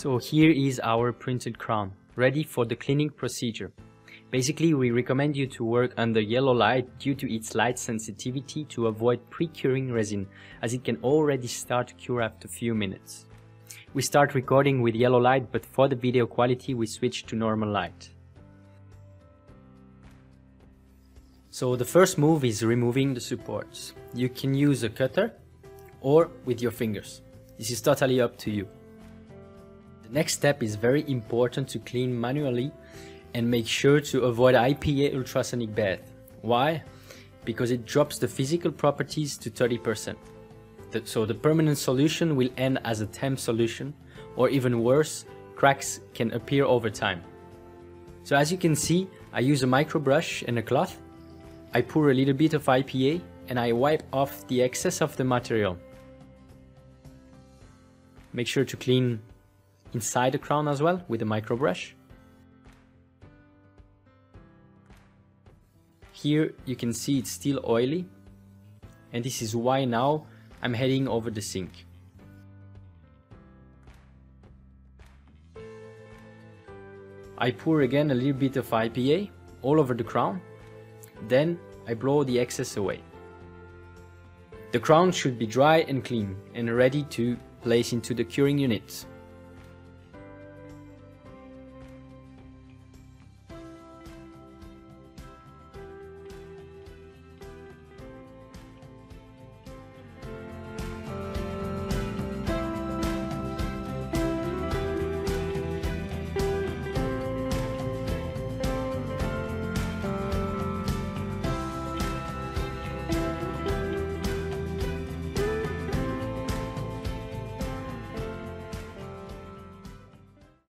So here is our printed crown, ready for the cleaning procedure. Basically, we recommend you to work under yellow light due to its light sensitivity to avoid pre-curing resin, as it can already start to cure after a few minutes. We start recording with yellow light, but for the video quality we switch to normal light. So the first move is removing the supports. You can use a cutter or with your fingers. This is totally up to you. The next step is very important to clean manually and make sure to avoid IPA ultrasonic bath. Why? Because it drops the physical properties to 30%. so the permanent solution will end as a temp solution or even worse, cracks can appear over time. So as you can see, I use a micro brush and a cloth. I pour a little bit of IPA and I wipe off the excess of the material. Make sure to clean inside the crown as well with a micro brush. Here you can see it's still oily and this is why now I'm heading over the sink. I pour again a little bit of IPA all over the crown, then I blow the excess away. The crown should be dry and clean and ready to place into the curing unit.